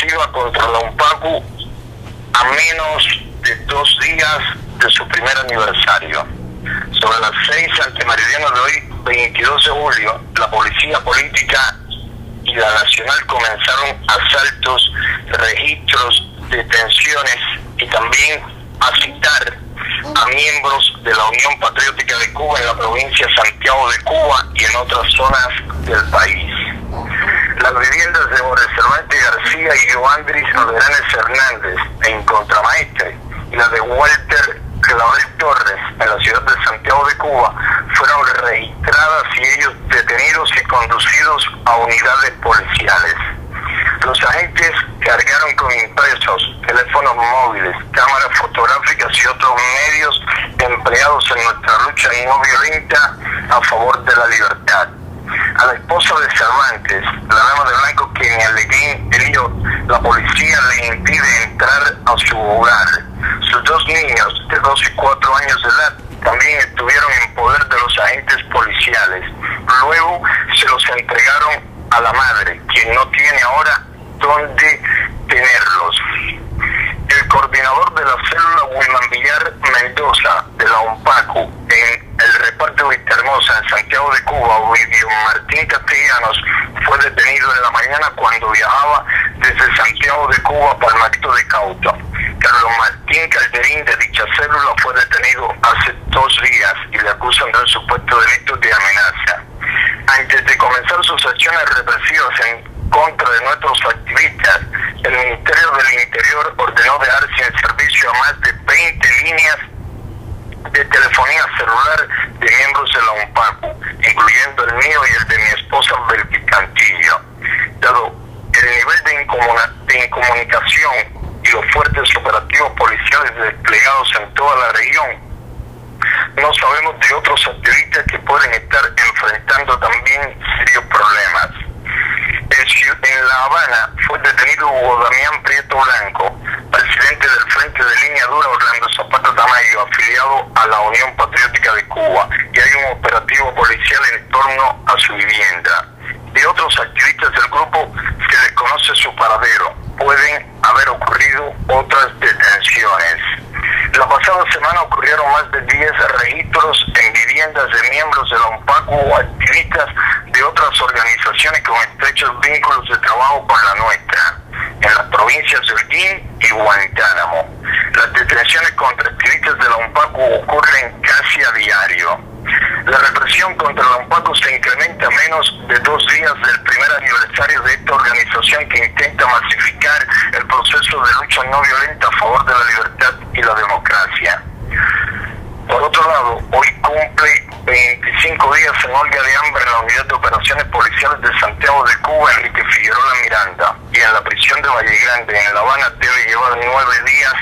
represiva contra la UNPACU a menos de dos días de su primer aniversario. Sobre las seis antemeridianas de hoy, 22 de julio, la policía política y la nacional comenzaron asaltos, registros, detenciones y también a citar a miembros de la Unión Patriótica de Cuba en la provincia de Santiago de Cuba y en otras zonas del país. Las viviendas de Jorge García y Joandris Hernández en Contramaestre y las de Walter Clavel Torres en la ciudad de Santiago de Cuba fueron registradas y ellos detenidos y conducidos a unidades policiales. Los agentes cargaron con impresos, teléfonos móviles, cámaras fotográficas y otros medios empleados en nuestra lucha no violenta a favor de la libertad. A la esposa de Cervantes, la dama de blanco, quien Alegrín Elliot, la policía le impide entrar a su hogar. Sus dos niños, de 2 y 4 años de edad, también estuvieron en poder de los agentes policiales. Luego se los entregaron a la madre, quien no tiene ahora dónde tenerlos. El coordinador de la célula Wilman Villar Mendoza de la UNPACU en el reparto de Hermosa en Santiago de Cuba, Ovidio Martín Castellanos, fue detenido en la mañana cuando viajaba desde Santiago de Cuba para el Marito de Cauta. Carlos Martín Calderín de dicha célula fue detenido hace dos días y le acusan de un supuesto delito de amenaza. Antes de comenzar sus acciones represivas en contra de nuestros activistas, el Ministerio del Interior ordenó dejar sin servicio a más de 20 líneas de telefonía celular de miembros de la UNPACU, incluyendo el mío y el de mi esposa Belki Cantillo. Dado el nivel de, incomuna- de incomunicación y los fuertes operativos policiales desplegados en toda la región, no sabemos de otros activistas que pueden estar enfrentando también serios problemas. En La Habana fue detenido Hugo Damián Prieto Blanco, Afiliado a la Unión Patriótica de Cuba, y hay un operativo policial en torno a su vivienda. De otros activistas del grupo se desconoce su paradero. Pueden haber ocurrido otras detenciones. La pasada semana ocurrieron más de 10 registros en viviendas de miembros de la UNPACU o activistas de otras organizaciones con estrechos vínculos de trabajo con la nuestra, en las provincias de Holguín y Guantánamo. Las detenciones contra activistas de la UNPACU ocurren casi a diario. La represión contra la UNPACU se incrementa a menos de dos días del primer aniversario de esta organización que intenta masificar el proceso de lucha no violenta a favor de la libertad y la democracia. Por otro lado, hoy cumple 25 días en huelga de Unidad de Operaciones Policiales de Santiago de Cuba, Enrique Figueroa Miranda, y en la prisión de Valle Grande, en La Habana, debe llevar nueve días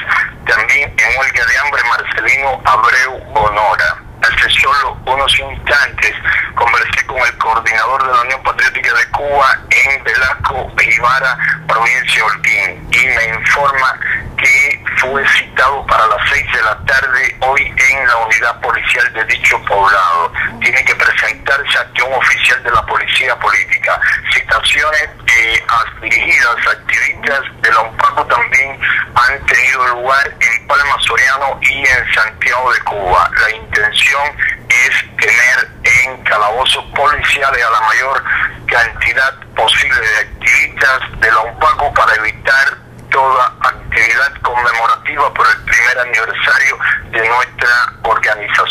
también en huelga de hambre Marcelino Abreu Bonora. Hace solo unos instantes conversé con el coordinador de la Unión Patriótica de Cuba en Velasco, Ibarra, provincia de Holguín, y me informa que fue citado para las seis de la tarde hoy en la unidad policial de dicho poblado. Tiene que presentarse ante un oficial de la policía política. Citaciones eh, dirigidas a activistas de la UNPACO también han tenido lugar en Palma Soriano y en Santiago de Cuba. La intención es tener en calabozos policiales a la mayor cantidad posible de activistas de la UNPACO para evitar toda actividad conmemorativa por el primer aniversario de nuestra organización.